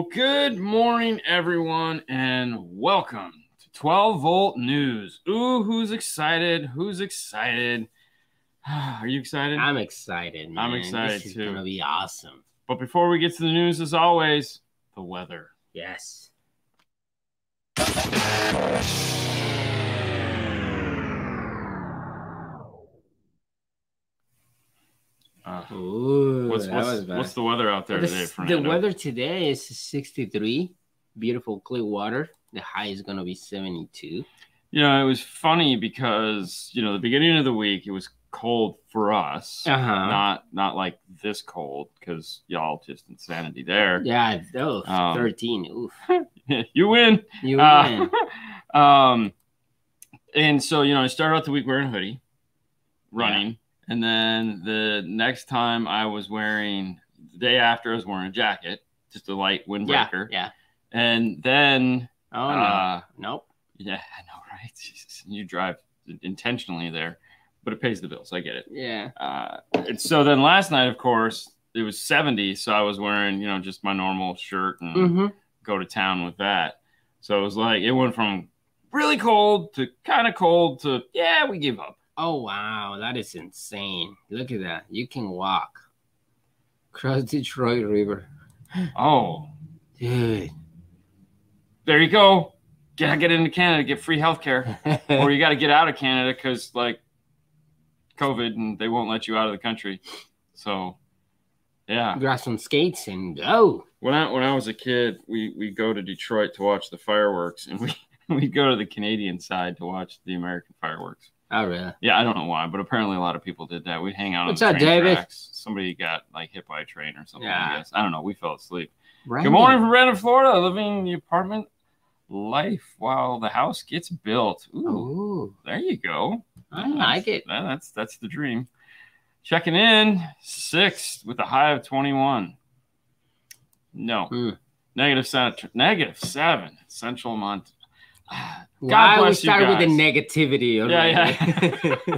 Well, good morning, everyone, and welcome to 12 Volt News. Ooh, who's excited? Who's excited? Are you excited? I'm excited. Man. I'm excited, this is too. Gonna be awesome. But before we get to the news, as always, the weather. Yes. Uh, Ooh, what's that what's, was bad. what's the weather out there the, today, s- the weather today is 63. Beautiful clear water. The high is gonna be 72. You know, it was funny because you know the beginning of the week it was cold for us, Uh huh. not not like this cold because y'all just insanity there. Yeah. Oh, Um, 13. Oof. you win. You Uh, win. um, and so you know, I started out the week wearing a hoodie, running, and then the next time I was wearing the day after I was wearing a jacket, just a light Yeah. windbreaker, Yeah. and then Oh no. uh, nope. yeah, I know, right? Jesus, you drive intentionally there, but it pays the bills. I get it. Yeah. Uh, and so then last night, of course, it was 70, so I was wearing you know just my normal shirt and Mm-hmm. go to town with that. So it was like it went from really cold to kind of cold to yeah, we give up. Oh wow, that is insane. Look at that. You can walk across Detroit River. Oh, Dude. there you go. Gotta get into Canada, get free healthcare, or you got to get out of Canada because like COVID and they won't let you out of the country. So yeah, grab some skates and go. when I when I was a kid, we we go to Detroit to watch the fireworks, and we we go to the Canadian side to watch the American fireworks. Oh really? Yeah, I don't know why, but apparently a lot of people did that. We'd hang out What's on the up, train David? tracks. Somebody got like hit by a train or something. Yeah. I guess I don't know. We fell asleep. Good morning from Brandon, Florida. Living the apartment life while the house gets built. Ooh, Ooh, there you go. I like it. That- that's that's the dream. Checking in sixth with a high of twenty one. No, Hmm. negative seven. Negative seven. Central Mont. We bless you started with the negativity Yeah,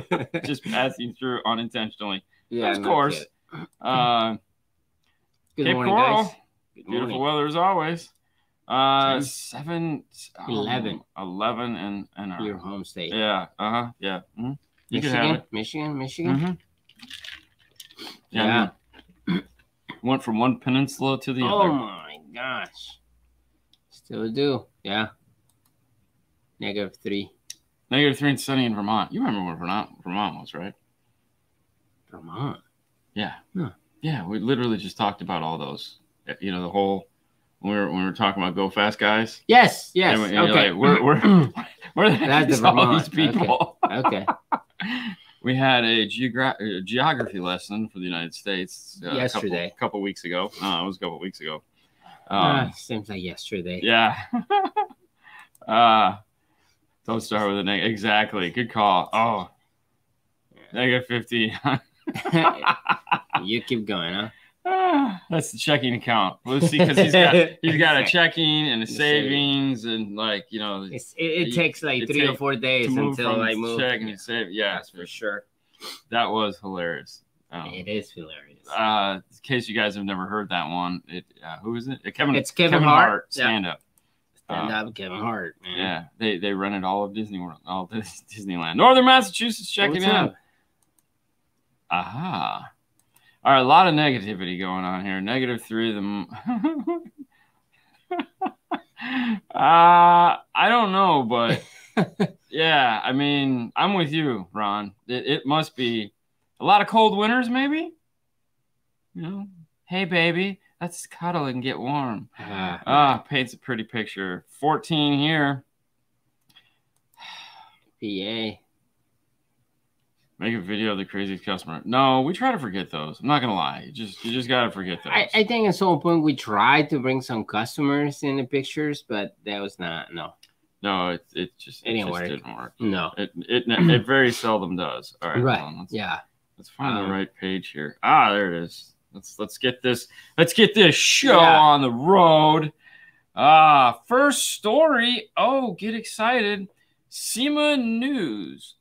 already. Just passing through unintentionally. yeah, of course. Uh, Good Cape morning, Coral. guys. Good Beautiful morning. weather as always. Uh, Ten. seven, oh, Eleven. 11 and and our- Your home state. yeah, uh huh, yeah. mhm. You can Michigan, have it. Michigan, Michigan. Mhm. Yeah. Mean, went from one peninsula to the Oh other. Oh my gosh. Still do. Yeah. Negative three. Negative three and sunny in Vermont. You remember when Vermont Vermont was, right? Vermont. Yeah. Huh. Yeah, we literally just talked about all those. You know, the whole when we were when we were talking about go fast guys. Yes, yes. And and okay. like, we're we're where the heck is the all these Vermont. people? okay. we had a geogra- uh, geography lesson for the United States uh, Yesterday. a couple, couple weeks ago. No, it was a couple weeks ago. Um, Ah, seems like yesterday. yeah. uh, don't start with a negative. Exactly. Good call. Oh, negative 50. you keep going, huh? Ah, That's the checking account. Let's see, because he's got he's got a checking and a The savings and like you know It's, it, it You- takes like it three or four days until I move. checking and save. Yeah, That's for sure. that was hilarious. Um, It is hilarious. uh, in case you guys have never heard that one, it uh, who is it? Uh, Kevin. It's Kevin Hart. Yeah. stand up. Stand uh, up, Kevin Hart. Man. Yeah, they they rented all of Disney World, all of Disneyland, Northern Massachusetts. Checking What's up? Aha. All right, a lot of negativity going on here. Negative three of them. uh, I don't know, but yeah, I mean, I'm with you, Ron. It, it must be a lot of cold winters, maybe. You know, hey baby, let's cuddle and get warm. Ah, Ah, paints a pretty picture. 14 here. PA. Make a video of the craziest customer. No, we try to forget those. I'm not gonna lie. You just you just gotta forget those. I, I think at some point we tried to bring some customers in the pictures, but that was not no. no, it it just it, just work. didn't work. No. It it it very seldom does. All right, Right. Let's, Yeah. let's find Um, the right page here. Ah, there it is. Let's let's get this let's get this show Yeah. on the road. Ah, first story. Oh, get excited. SEMA News.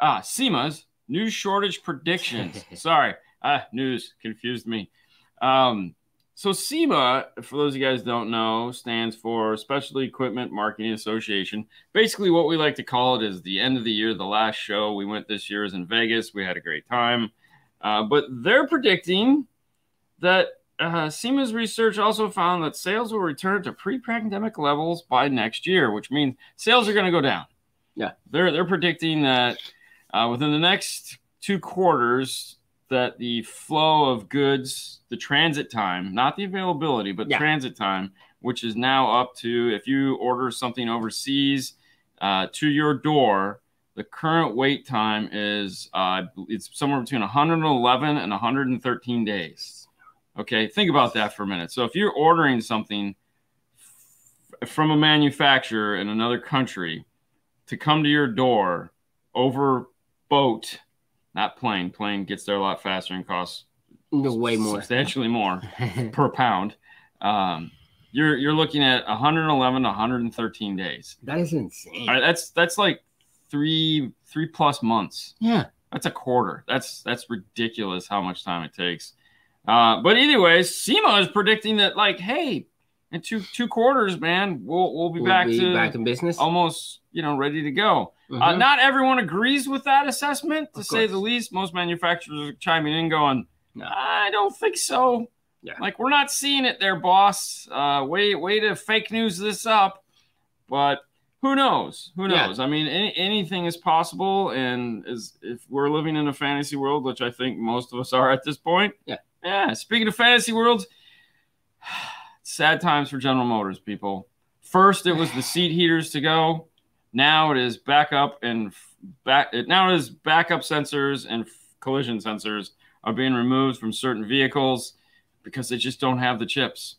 Ah, SEMA's news shortage predictions. Sorry. Ah, news confused me. Um, so SEMA, for those of you guys don't know, stands for Special Equipment Marketing Association. Basically, what we like to call it is the end of the year, the last show we went this year is in Vegas. We had a great time, uh, but they're predicting that uh, SEMA's research also found that sales will return to pre-pandemic levels by next year, which means sales are going to go down. Yeah, they're they're predicting that uh, within the next two quarters, that the flow of goods, the transit time, not the availability, but yeah. transit time, which is now up to if you order something overseas uh, to your door, the current wait time is uh, it's somewhere between 111 and 113 days. Okay, think about that for a minute. So if you're ordering something from a manufacturer in another country to come to your door over boat not plane. Plane gets there a lot faster and costs way more, substantially more per pound. Um, you're you're looking at 111 113 days. That is insane. Right, that's that's like three three plus months. Yeah, that's a quarter. That's that's ridiculous how much time it takes. Uh, but anyways, SEMA is predicting that like, hey, in two two quarters, man, we'll we'll be we'll back be to back in business, almost you know ready to go. Uh, mm-hmm. Uh, not everyone agrees with that assessment, to say the least. Most manufacturers are chiming in, going, "I don't think so." Yeah. Like we're not seeing it there, boss. Uh, way way to fake news this up, but who knows? Who knows? Yeah. I mean, any, anything is possible, and is if we're living in a fantasy world, which I think most of us are at this point. Yeah. Yeah. Speaking of fantasy worlds, sad times for General Motors, people. First, it was the seat heaters to go. Now it is backup and back. Now it is backup sensors and collision sensors are being removed from certain vehicles because they just don't have the chips.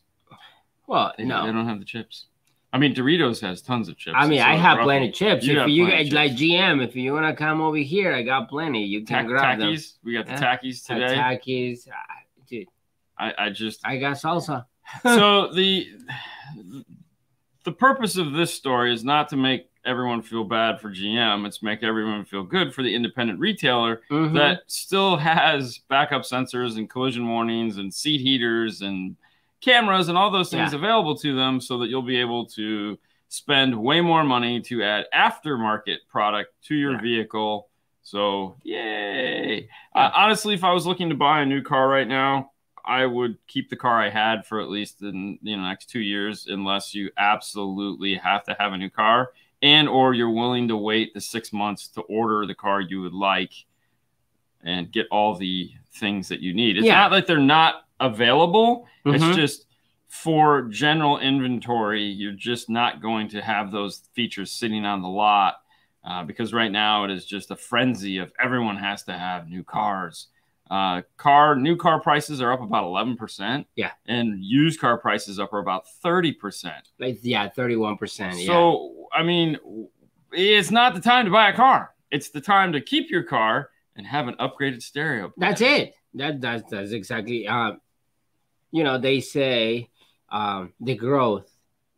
Well, they, no, they don't have the chips. I mean, Doritos has tons of chips. I mean, so I have plenty of chips. You if you get like GM, if you want to come over here, I got plenty. You can Ta- grab Takis. Them. We got the yeah. Takis today. Dude. I, I just I got salsa. so the the purpose of this story is not to make everyone feel bad for GM. It's make everyone feel good for the independent retailer mm-hmm. that still has backup sensors and collision warnings and seat heaters and cameras and all those things yeah. available to them so that you'll be able to spend way more money to add aftermarket product to your yeah. vehicle. So, yay. Yeah. Uh, honestly, if I was looking to buy a new car right now, I would keep the car I had for at least in you know next two years, unless you absolutely have to have a new car and or you're willing to wait the six months to order the car you would like and get all the things that you need. It's yeah. not like they're not available. Mm-hmm. It's just for general inventory, you're just not going to have those features sitting on the lot uh, because right now it is just a frenzy of everyone has to have new cars. Uh, car new car prices are up about 11%. Yeah. And used car prices up are about 30%. Like, yeah, 31%. So, yeah. I mean, it's not the time to buy a car. It's the time to keep your car and have an upgraded stereo. That's it. That, that's, that's exactly, uh, you know, they say um, the growth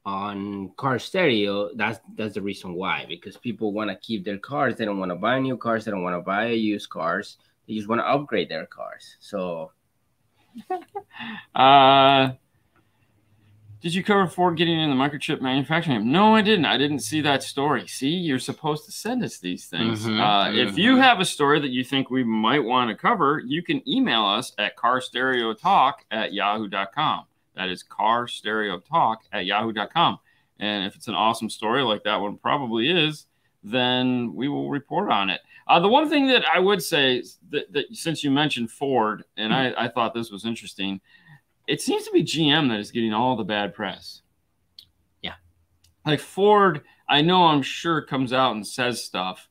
on car stereo that's that's the reason why because people want to keep their cars they don't want to buy new cars they don't want to buy used cars they just want to upgrade their cars. So, uh, did you cover Ford getting in the microchip manufacturing? No, I didn't. I didn't see that story. See, you're supposed to send us these things. Mm-hmm, uh, mm-hmm. If you have a story that you think we might want to cover, you can email us at carstereotalk at yahoo.com. That is carstereotalk at yahoo.com. And if it's an awesome story like that one probably is, then we will report on it. Uh, the one thing that I would say that, that since you mentioned Ford, and I, I, thought this was interesting, it seems to be GM that is getting all the bad press. Yeah. Like Ford, I know I'm sure comes out and says stuff,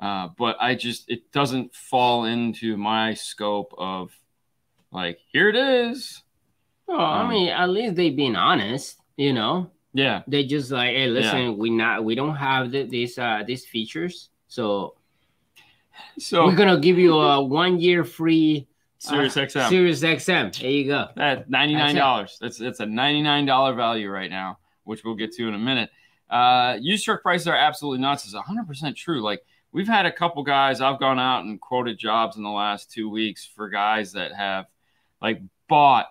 uh, but I just, it doesn't fall into my scope of like, here it is. Well, um, I mean, at least they've been honest, you know? Yeah. They just like, hey, listen, yeah. we not, we don't have the, these, uh, these features. So so we're gonna give you a one year free Sirius uh, XM. Sirius XM. There you go. At ninety nine dollars. That's that's a ninety nine dollar value right now, which we'll get to in a minute. Uh, used truck prices are absolutely nuts. It's hundred percent true. Like we've had a couple guys. I've gone out and quoted jobs in the last two weeks for guys that have like bought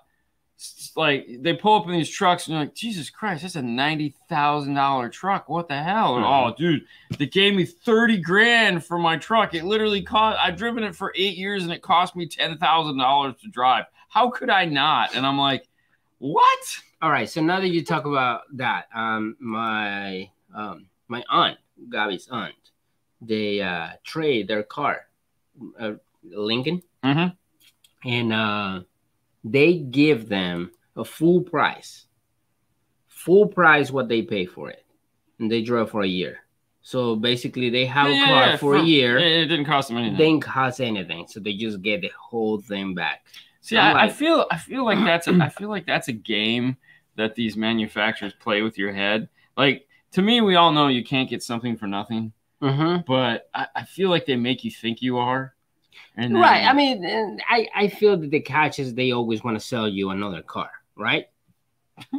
like they pull up in these trucks and you're like, Jesus Christ, that's a ninety thousand dollar truck. What the hell? Mhm. Oh, dude, they gave me thirty grand for my truck. It literally cost. I've driven it for eight years and it cost me ten thousand dollars to drive. How could I not? And I'm like, what? All right. So now that you talk about that, um, my um, my aunt, Gabby's aunt, they uh, trade their car, uh, Lincoln, Mm-hmm. and uh, they give them a full price, full price what they pay for it, and they drove for a year. So basically, they have a car for a year. It, it didn't cost them anything. Didn't cost anything, so they just get the whole thing back. See, I, I feel I feel like that's a I feel like that's a game that these manufacturers play with your head. Like to me, we all know you can't get something for nothing, Mm-hmm. but I, I feel like they make you think you are. And then- Right. I mean, I, I feel that the catch is they always want to sell you another car, right?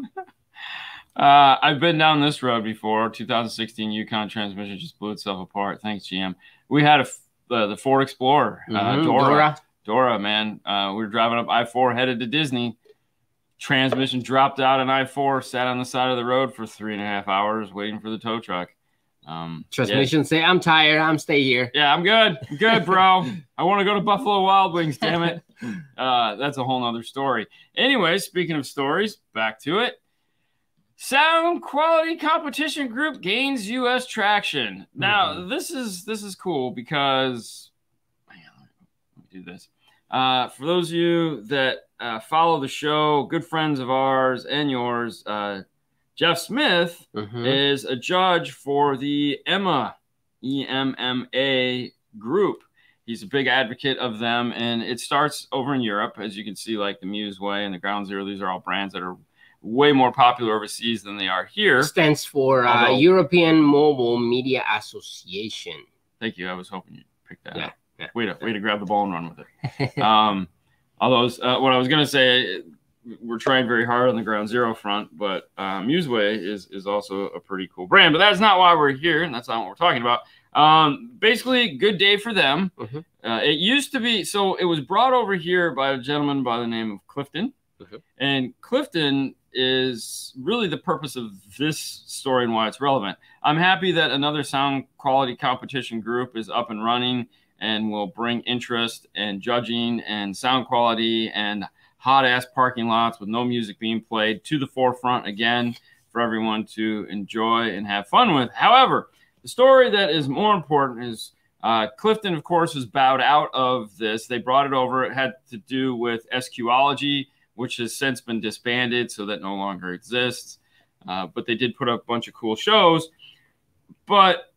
Uh, I've been down this road before. 2016 Yukon transmission just blew itself apart. Thanks, GM. We had a, uh, the Ford Explorer, uh, Mhm, Dora, Dora. man. Uh, we were driving up I-4 headed to Disney. Transmission dropped out on I-4. Sat on the side of the road for three and a half hours waiting for the tow truck. Um, yeah. Transmission say, I'm tired. I'm stay here. Yeah, I'm good. I'm good, bro. I want to go to Buffalo Wild Wings, damn it. Uh, that's a whole nother story. Anyway, speaking of stories, back to it. Sound quality competition group gains U.S. traction. Now, this is this is cool because on, let me do this. Uh, for those of you that uh, follow the show, good friends of ours and yours, uh, Jeff Smith Mhm. is a judge for the Emma E M M A group. He's a big advocate of them, and it starts over in Europe, as you can see, like the Musway and the Ground Zero. These are all brands that are way more popular overseas than they are here. Stands for uh, Although- European Mobile Media Association. Thank you. I was hoping you'd pick that Yeah, up. yeah. Way to way to grab the ball and run with it. um, although uh, what I was gonna say, we're trying very hard on the Ground Zero front, but uh, Musway is is also a pretty cool brand. But that's not why we're here, and that's not what we're talking about. Um, basically, good day for them. Mhm. Uh, it used to be so. It was brought over here by a gentleman by the name of Clifton, Mhm. and Clifton is really the purpose of this story and why it's relevant. I'm happy that another sound quality competition group is up and running and will bring interest and judging and sound quality and hot ass parking lots with no music being played to the forefront again for everyone to enjoy and have fun with. However, the story that is more important is uh, Clifton, of course, has bowed out of this. They brought it over. It had to do with SQology, which has since been disbanded, so that no longer exists. Uh, but they did put up a bunch of cool shows. But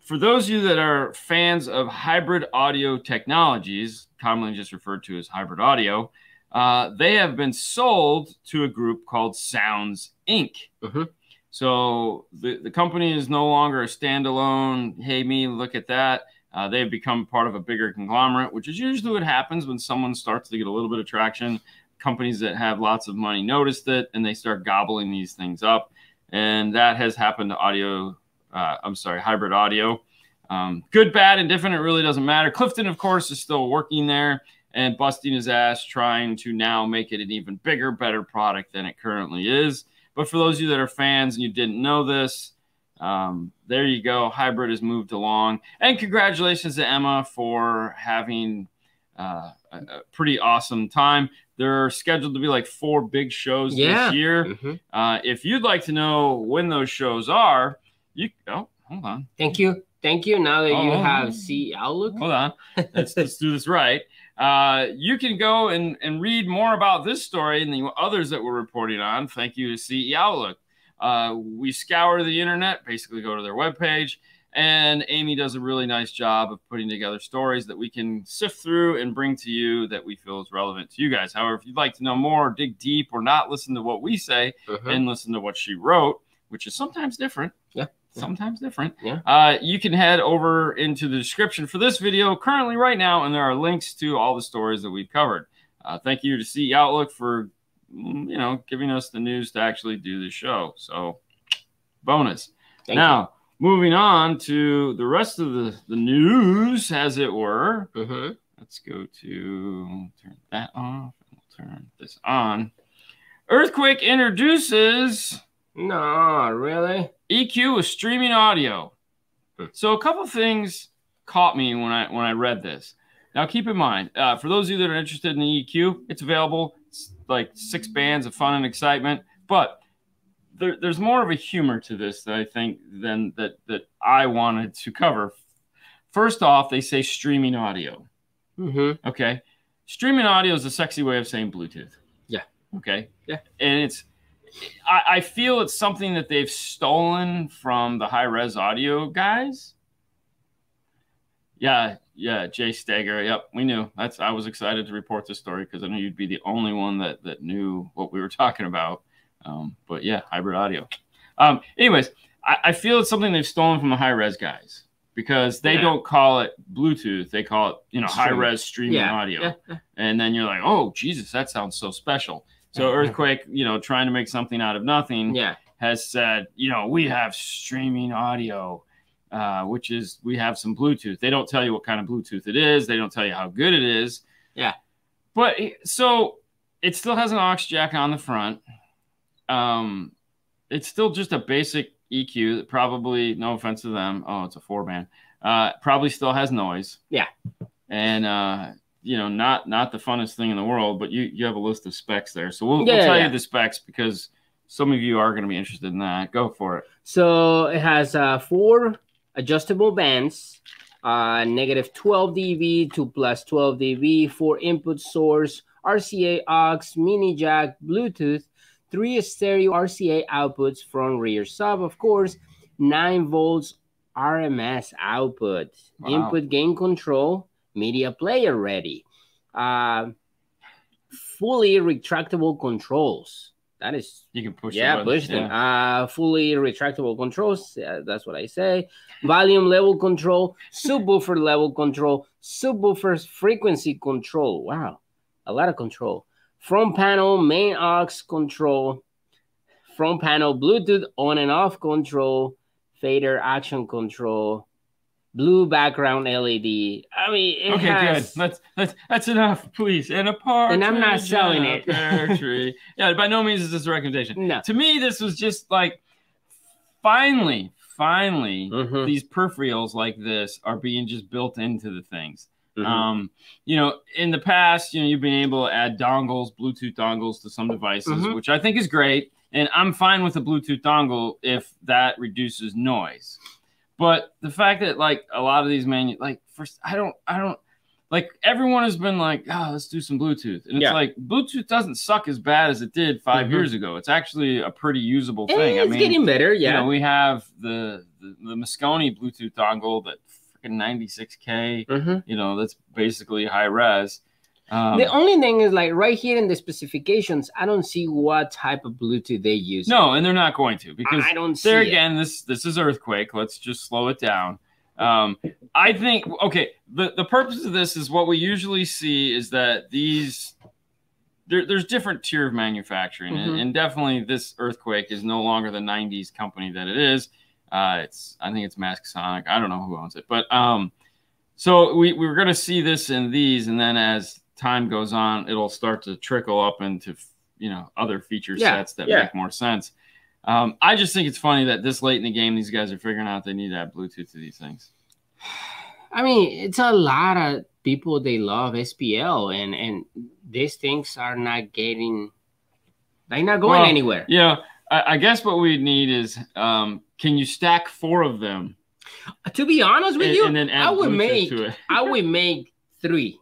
for those of you that are fans of hybrid audio technologies, commonly just referred to as hybrid audio, uh, they have been sold to a group called Sounds Inc. Mhm. So the, the company is no longer a standalone, hey, me, look at that. Uh, they've become part of a bigger conglomerate, which is usually what happens when someone starts to get a little bit of traction. Companies that have lots of money notice it and they start gobbling these things up. And that has happened to audio, uh, I'm sorry, hybrid audio. Um, good, bad, indifferent, it really doesn't matter. Clifton, of course, is still working there and busting his ass trying to now make it an even bigger, better product than it currently is. But for those of you that are fans and you didn't know this, um, there you go. Hybrid has moved along. And congratulations to Emma for having uh, a, a pretty awesome time. There are scheduled to be like four big shows Yeah. this year. Mhm. Uh, if you'd like to know when those shows are, you oh hold on, Thank you. Thank you. Now that you Oh. have CE Outlook. hold on. let's, let's do this right. Uh, you can go and, and read more about this story and the others that we're reporting on. Thank you to CE Outlook. Uh, we scour the internet, basically go to their webpage, and Amy does a really nice job of putting together stories that we can sift through and bring to you that we feel is relevant to you guys. However, if you'd like to know more, dig deep, or not listen to what we say Mhm. and listen to what she wrote, which is sometimes different. Yeah. Sometimes different. Yeah. Uh, you can head over into the description for this video currently right now, and there are links to all the stories that we've covered. Uh, thank you to CE Outlook for mm, you know giving us the news to actually do the show. So bonus. Thank now moving on to the rest of the, the news, as it were. you. Mhm. Let's go to turn that off. and We'll turn this on. Earthquake introduces No, really? EQ with streaming audio. Hmm. So a couple things caught me when I when I read this. Now keep in mind, uh, for those of you that are interested in the EQ, it's available. It's like six bands of fun and excitement, but there, there's more of a humor to this that I think than that that I wanted to cover. First off, they say streaming audio. Mm-hmm. Okay. Streaming audio is a sexy way of saying Bluetooth. Yeah. Okay. Yeah. And it's, I, I feel it's something that they've stolen from the high res audio guys. Yeah. Yeah. Jay Stager. Yep. We knew. That's, I was excited to report this story because I knew you'd be the only one that, that knew what we were talking about. Um, but yeah, hybrid audio. Um, anyways, I, I feel it's something they've stolen from the high res guys because they Yeah. don't call it Bluetooth. They call it, you know, high res streaming Yeah. audio. And then you're like, oh, Jesus, that sounds so special. So. Earthquake, you know, trying to make something out of nothing, Yeah. has said, you know, we have streaming audio, uh, which is we have some Bluetooth. They don't tell you what kind of Bluetooth it is. They don't tell you how good it is. Yeah. But so it still has an aux jack on the front. Um, it's still just a basic EQ that probably, no offense to them. Oh, it's a four band. Uh, probably still has noise. Yeah. And uh, you know, not not the funnest thing in the world, but you you have a list of specs there. So we'll, Yeah, we'll tell yeah. you the specs because some of you are going to be interested in that. Go for it. So it has uh, four adjustable bands, uh, negative 12 dB to plus 12 dB, four input source, RCA aux, mini jack, Bluetooth, three stereo RCA outputs, front rear sub, of course, nine volts RMS output, Wow. input gain control, media player ready, uh, fully retractable controls. That is You can push. yeah, push them. Uh, fully retractable controls. Yeah, that's what I say. Volume level control, subwoofer level control, subwoofer frequency control. Wow, a lot of control. Front panel main aux control. Front panel Bluetooth on and off control. Fader action control. Blue background LED. I mean, it Okay, has, good. That's that's that's enough, please. And a partridge. And I'm not selling it. tree. yeah, by no means is this a recommendation. No. To me, this was just like finally, finally, Mhm, these peripherals like this are being just built into the things. mhm. Um, you know, in the past, you know, you've been able to add dongles, Bluetooth dongles to some devices, Mhm. which I think is great. And I'm fine with a Bluetooth dongle if that reduces noise. But the fact that like a lot of these manu like first I don't I don't like everyone has been like, oh, let's do some Bluetooth. And it's Yeah. like Bluetooth doesn't suck as bad as it did 5 Mhm. years ago. It's actually a pretty usable Eh, thing. I it's mean, getting better. you Yeah. know, we have the the, the Mosconi Bluetooth dongle that freaking 96k Mhm. you know that's basically high res um, the only thing is like right here in the specifications, I don't see what type of Bluetooth they use. no and they're not going to because I don't see there it. again this this is earthquake let's just slow it down um, i think okay the, the purpose of this is what we usually see is that these there, there's different tier of manufacturing and, Mhm. and definitely this earthquake is no longer the 90s company that it is uh, it's i think it's mask sonic i don't know who owns it but um, so we, we're going to see this in these and then as time goes on it'll start to trickle up into you know other feature Yeah, sets that yeah. make more sense um, i just think it's funny that this late in the game these guys are figuring out they need to add bluetooth to these things I mean, it's a lot of people they love SPL, and and these things are not getting, they're not going Well, anywhere. yeah I, I guess what we need is um, can you stack four of them To be honest with and, you, and then add I would Bluetooth make, to it I would make three.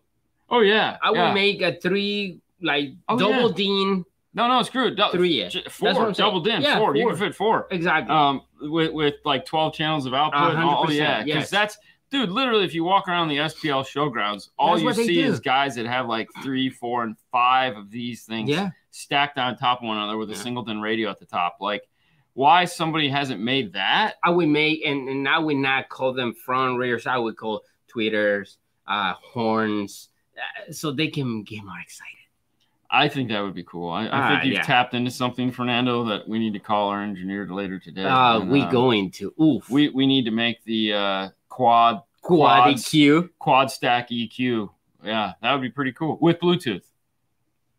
Oh yeah I would yeah. make a three like Oh, double yeah. dean no no screw it three. That's four double DIN Yeah, four. you can fit four exactly. um with with like 12 channels of output all, oh, yeah because yes. that's dude literally if you walk around the spl showgrounds all That's you see do. is guys that have like three four and five of these things yeah, stacked on top of one another with a Yeah. singleton radio at the top like why somebody hasn't made that I would make, and, and I would not call them front rears. I would call tweeters, uh, horns, so they can get more excited. i think that would be cool i, I Ah, think you've yeah. tapped into something fernando that we need to call our engineer later today Uh, And, we uh, going to oof. we we need to make the uh quad quad quads. EQ. quad stack eq yeah that would be pretty cool with bluetooth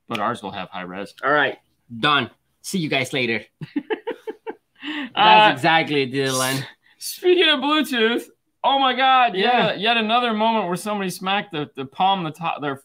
but ours will have high res All right. Done. See you guys later. Uh, That's exactly it, Dylan. Speaking of Bluetooth, oh my God, yeah, Yeah. yet another moment where somebody smacked the, the palm the top their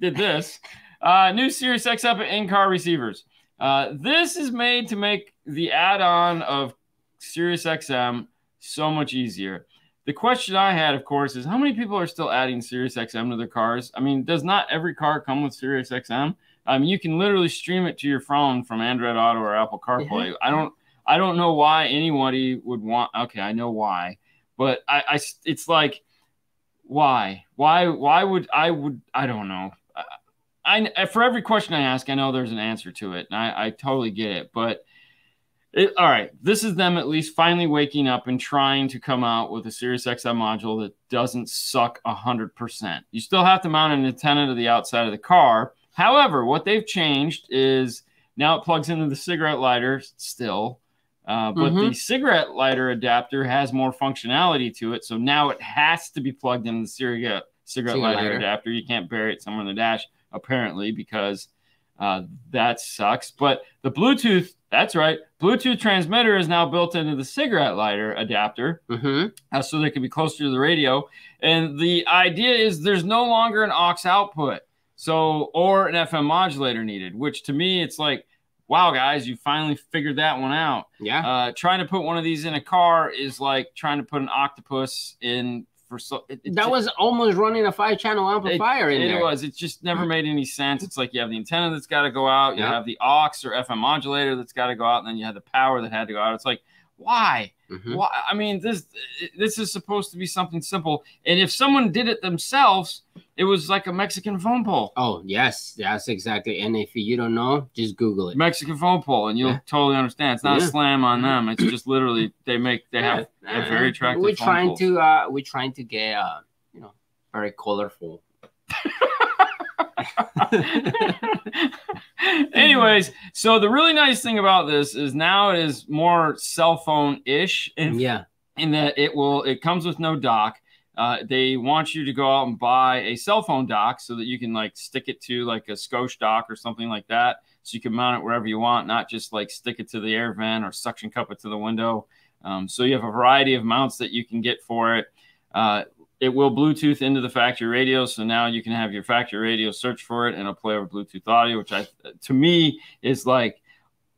did this. uh, new Sirius XM in-car receivers. Uh, this is made to make the add-on of Sirius XM so much easier. The question I had, of course, is how many people are still adding Sirius XM to their cars? I mean, does not every car come with Sirius XM? I mean, you can literally stream it to your phone from Android Auto or Apple CarPlay. I don't, I don't know why anybody would want. Okay, I know why, but I, I, it's like, why, why, why would I would I don't know. I, I for every question I ask, I know there's an answer to it, and I, I totally get it. But it, all right, this is them at least finally waking up and trying to come out with a Sirius XM module that doesn't suck hundred percent. You still have to mount an antenna to the outside of the car. However, what they've changed is now it plugs into the cigarette lighter still, uh, but Mhm. the cigarette lighter adapter has more functionality to it. So now it has to be plugged into the cigarette cigarette Cigarette lighter lighter. adapter. You can't bury it somewhere in the dash, apparently, because uh, that sucks. But the Bluetooth, that's right, Bluetooth transmitter is now built into the cigarette lighter adapter Mm-hmm. uh, so they can be closer to the radio. And the idea is there's no longer an aux output, so or an FM modulator needed. Which to me, it's like, wow, guys, you finally figured that one out. Yeah. Uh, trying to put one of these in a car is like trying to put an octopus in for so. It, it that was almost running a five channel amplifier in it there. was. It just never made any sense. It's like you have the antenna that's got to go out, you Yeah. have the aux or FM modulator that's got to go out, and then you have the power that had to go out. It's like, why? Mhm. Why? I mean, this this is supposed to be something simple. And if someone did it themselves, it was like a Mexican phone pole. Oh yes, that's exactly. And if you don't know, just Google it. Mexican phone pole, and you'll Yeah. totally understand. It's not a slam on them. It's just literally they make they have a very attractive. We're trying to uh we're trying to get uh you know very colorful. Anyways, so the really nice thing about this is now it is more cell phone ish in, Yeah. in that it will it comes with no dock. Uh, they want you to go out and buy a cell phone dock so that you can like stick it to like a Scosche dock or something like that, so you can mount it wherever you want, not just like stick it to the air vent or suction cup it to the window. Um, so you have a variety of mounts that you can get for it. Uh, it will Bluetooth into the factory radio, so now you can have your factory radio search for it and it'll play over Bluetooth audio, which I, to me, is like,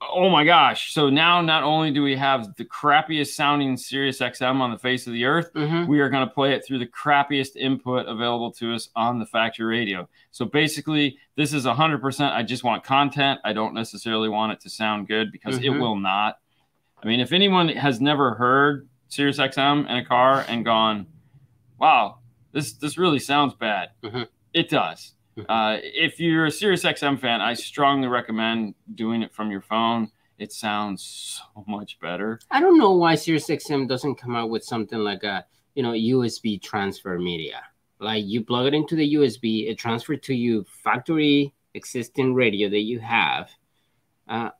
oh my gosh! So now not only do we have the crappiest sounding Sirius XM on the face of the earth, Mhm. we are going to play it through the crappiest input available to us on the factory radio. So basically, this is 100%. I just want content. I don't necessarily want it to sound good because it Mhm. will not. I mean, if anyone has never heard Sirius XM in a car and gone, wow, this this really sounds bad, Mhm. it does. Mhm. Uh, if you're a Sirius XM fan, I strongly recommend doing it from your phone. It sounds so much better. I don't know why SiriusXM doesn't come out with something like a you know USB transfer media. Like you plug it into the USB, it transfers to you factory existing radio that you have. Uh,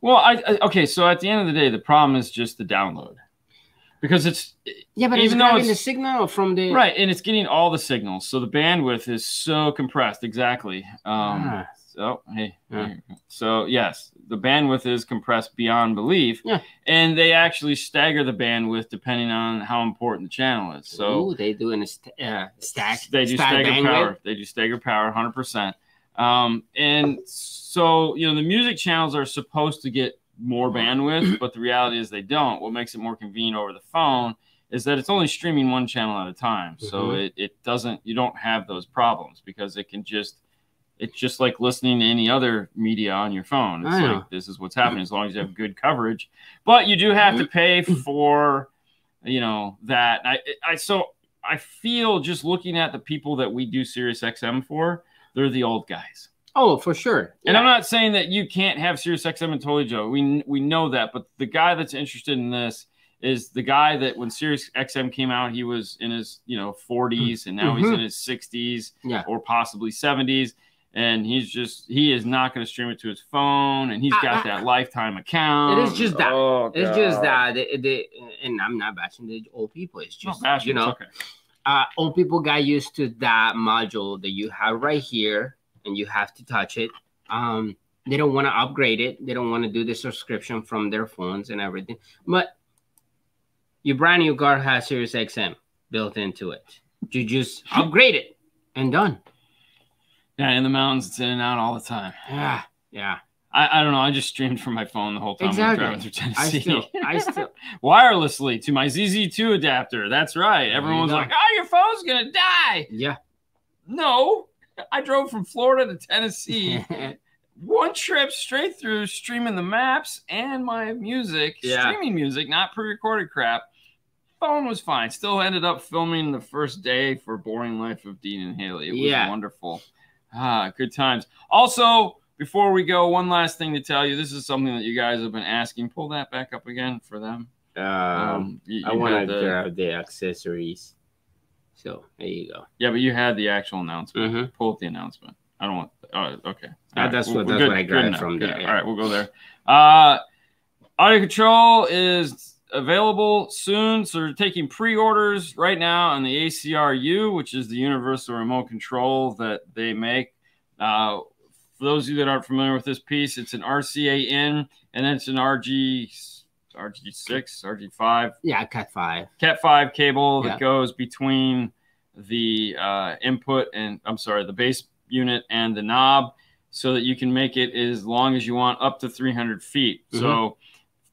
Well, I, I okay. So at the end of the day, the problem is just the download, because it's yeah, but it's Even though grabbing the signal from the right and it's getting all the signals, so the bandwidth is so compressed. Exactly. Um, Ah. So hey, Yeah. here you go. so yes, the bandwidth is compressed beyond belief, Yeah. and they actually stagger the bandwidth depending on how important the channel is. So Ooh, they do in a st- uh, stack. they do stagger bandwidth. power. They do stagger power 100%. Um, and so, you know, the music channels are supposed to get more bandwidth, but the reality is they don't. What makes it more convenient over the phone is that it's only streaming one channel at a time. So Mhm. it, it doesn't, you don't have those problems because it can just, it's just like listening to any other media on your phone. It's I know. this is what's happening as long as you have good coverage. But you do have to pay for, you know, that. I, I, so I feel just looking at the people that we do Sirius XM for, they're the old guys. Oh, for sure. And Yeah. I'm not saying that you can't have Sirius XM and Totally Joe. We we know that, but the guy that's interested in this is the guy that when Sirius XM came out, he was in his you know 40s, and now he's Mhm. in his 60s, Yeah. or possibly 70s. And he's just he is not going to stream it to his phone, and he's got I- that lifetime account. It is just that. Oh, It's just that, the, the, and I'm not bashing the old people. It's No, just Bash, you know, okay. uh, old people got used to that module that you have right here, and you have to touch it. Um, they don't want to upgrade it. They don't want to do the subscription from their phones and everything. But your brand new car has Sirius XM built into it. You just upgrade it and done. Yeah, in the mountains, it's in and out all the time. Yeah, yeah. I, I don't know. I just streamed from my phone the whole time Exactly. Driving through I still, I still, wirelessly to my ZZ2 adapter. That's right. Everyone's like, "Oh, your phone's gonna die." yeah. No, I drove from Florida to Tennessee, one trip straight through, streaming the maps and my music, Yeah. streaming music, not pre-recorded crap. Phone was fine. Still ended up filming the first day for Boring Life of Dean and Haley. It was Yeah. wonderful. Ah, good times. Also, before we go, one last thing to tell you. This is something that you guys have been asking. Pull that back up again for them. Um, you- I you want had to the- grab the accessories. So there you go. Yeah, but you had the actual announcement. Mhm. Pull up the announcement. I don't want. Oh, okay. Uh, that's what- that's what I grabbed from there, yeah. All right, we'll go there. Uh, AudioControl is available soon. So we're taking pre-orders right now on the ACRU, which is the universal remote control that they make. Uh, for those of you that aren't familiar with this piece, it's an RCA in, and then it's an RG. RG6, RG5, Yeah, Cat Five. Cat 5 cable that goes between the uh, input and I'm sorry, the base unit and the knob so that you can make it as long as you want up to 300 feet. So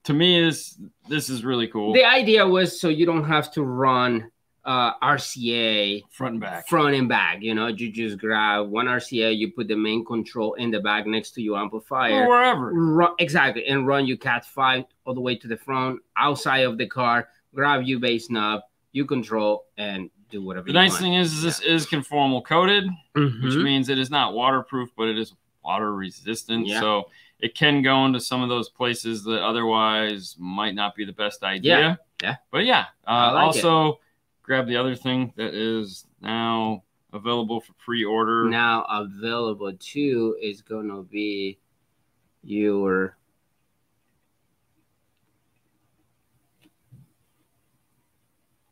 to me, this this is really cool. The idea was so you don't have to run uh, RCA Front and back. front and back. You know, you just grab one RCA, you put the main control in the back next to your Or amplifier. wherever. Run, exactly, and run your Cat Five all the way to the front, outside of the car. Grab your bass knob, you control, and do whatever. The nice want. thing is, is this is conformal coated, which Mhm. means it is not waterproof, but it is water resistant. Yeah. So it can go into some of those places that otherwise might not be the best idea. yeah. yeah. But yeah, uh, like it. Grab the other thing that is now available for pre-order. now available too is gonna be your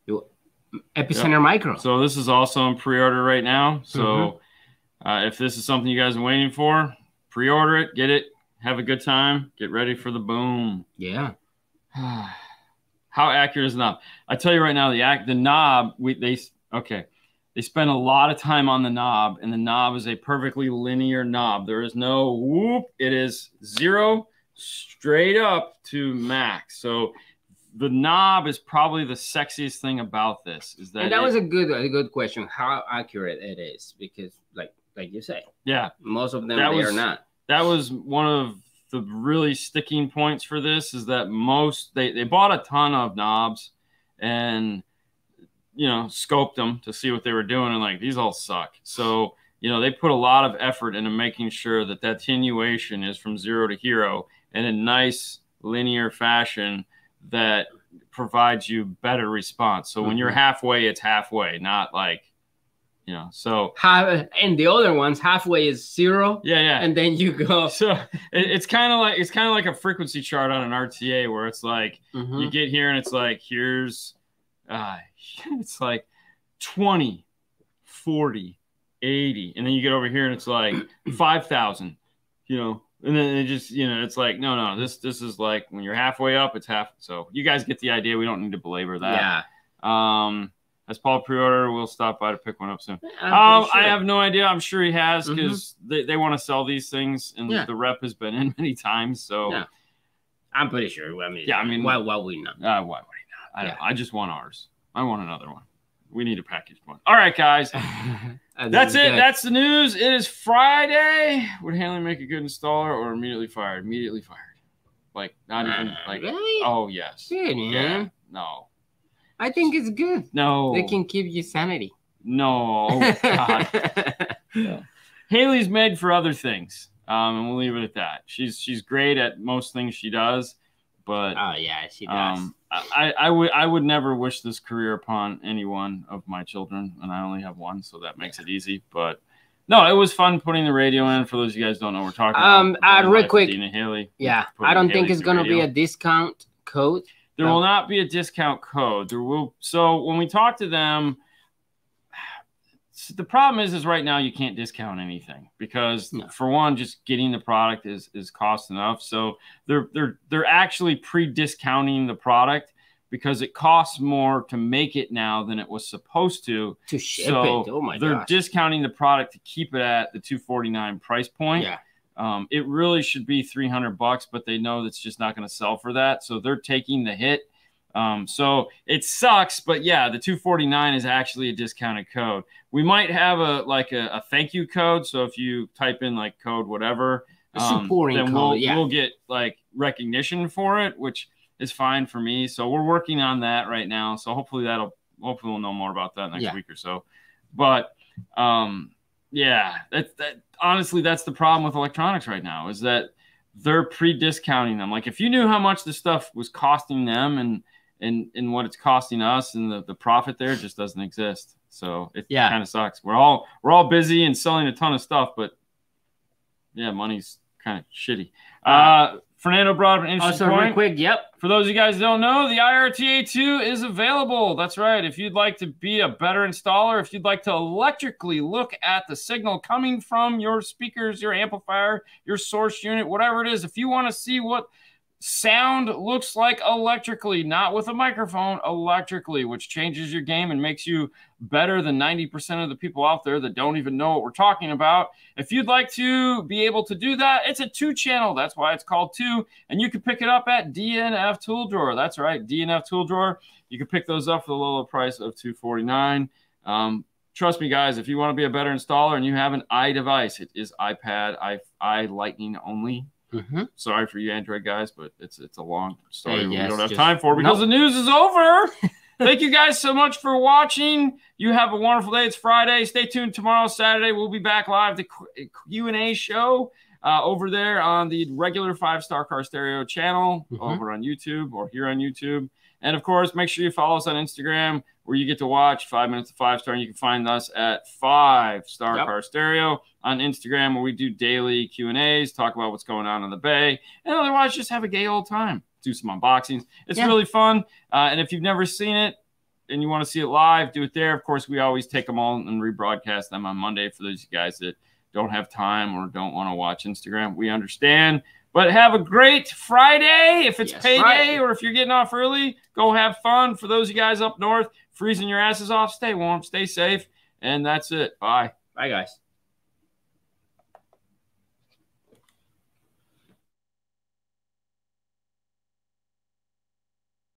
your epicenter micro So this is also in pre-order right now. So Mm-hmm. uh, if this is something you guys are waiting for, pre-order it, get it, have a good time, get ready for the boom. yeah How accurate is the knob? I tell you right now, the act the knob we they okay. They spend a lot of time on the knob, and the knob is a perfectly linear knob. There is no whoop. It is zero straight up to max. So the knob is probably the sexiest thing about this. Is that and that it- was a good a good question how accurate it is because like like you say yeah. most of them That they was- are not that was one of the really sticking points for this is that most they, they bought a ton of knobs and you know scoped them to see what they were doing and like these all suck so you know they put a lot of effort into making sure that that attenuation is from zero to hero in a nice linear fashion that provides you better response so when you're Mhm. halfway it's halfway not like you know so Half, and the other ones halfway is zero yeah yeah. and then you go. So it, it's kind of like it's kind of like a frequency chart on an RTA where it's like Mhm. you get here and it's like here's uh it's like 20 40 80 and then you get over here and it's like 5000 you know? And then it just you know it's like no no this this is like when you're halfway up it's half so you guys get the idea we don't need to belabor that. Yeah. Um as Paul pre-order we'll stop by to pick one up soon um, pretty I have no idea. I'm sure he has because they, they want to sell these things, and Yeah. the rep has been in many times. So, Yeah. I'm pretty sure. I mean, Yeah, I mean- why, why we not? uh, why would he not? I, don't Yeah. know. I just want ours. I want another one. We need a packaged one. All right, guys. That's it. good. That's the news. It is Friday. Would Hanley make a good installer or immediately fired? Immediately fired. Like not even Uh, like. really? Oh yes. Good, Yeah. man. No. I think it's good. No. They can keep you sanity. No. Oh God. Haley's made for other things, um, and we'll leave it at that. She's she's great at most things she does, but oh yeah, she does. um, I, I would I would never wish this career upon any one of my children, and I only have one, so that makes it easy. But no, it was fun putting the radio in. For those of you guys who don't know, we're talking Um, about. uh, real quick. Dina Haley. yeah, I don't think it's gonna be a discount code. There will not be a discount code. There will. So when we talk to them, the problem is is right now you can't discount anything because No. for one just getting the product is is cost enough so they're they're they're actually pre-discounting the product because it costs more to make it now than it was supposed to To ship so it. Oh my god. they're gosh. discounting the product to keep it at the 249 price point yeah. Um, it really should be 300 bucks but they know that's just not going to sell for that so they're taking the hit um, so it sucks but yeah the 249 is actually a discounted code we might have a like a, a thank you code so if you type in like code whatever um, supporting then we'll, code, yeah. we'll get like recognition for it which is fine for me so we're working on that right now so hopefully that'll hopefully we'll know more about that next Yeah. week or so but um yeah that, that honestly that's the problem with electronics right now is that they're pre-discounting them. Like if you knew how much this stuff was costing them and and and what it's costing us and the, the profit there just doesn't exist. So it Yeah. kind of sucks. We're all we're all busy and selling a ton of stuff but yeah money's kind of shitty uh fernando brought up an oh, interesting Also, point real quick, yep. for those of you guys who don't know, the IRTA2 is available. That's right. If you'd like to be a better installer, if you'd like to electrically look at the signal coming from your speakers, your amplifier, your source unit, whatever it is, if you want to see what sound looks like electrically, not with a microphone, electrically, which changes your game and makes you better than 90% of the people out there that don't even know what we're talking about. If you'd like to be able to do that, it's a two channel. That's why it's called two. And you can pick it up at D&F Tool Drawer. That's right, D&F Tool Drawer. You can pick those up for the low price of 249 um, Trust me, guys, if you want to be a better installer and you have an iDevice, it is iPad, i, i Lightning only. Mm-hmm. Sorry for you Android guys, but it's it's a long story Hey, we don't have just- time for because Nope. the news is over. Thank you guys so much for watching. You have a wonderful day. It's Friday. Stay tuned tomorrow, Saturday. We'll be back live the Q and A show uh, over there on the regular Five Star Car Stereo channel Mhm. over on YouTube or here on YouTube. And of course, make sure you follow us on Instagram where you get to watch Five Minutes of Five Star. And you can find us at Five Star Yep. Car Stereo on Instagram where we do daily Q and A's, talk about what's going on in the Bay, and otherwise just have a gay old time. Do some unboxings. It's Yeah. really fun. Uh, and if you've never seen it and you want to see it live, do it there. Of course, we always take them all and rebroadcast them on Monday for those guys that don't have time or don't want to watch Instagram. We understand. But have a great Friday. If it's Yes, payday Friday. or if you're getting off early, go have fun. For those of you guys up north, freezing your asses off, stay warm, stay safe. And that's it. Bye. Bye, guys.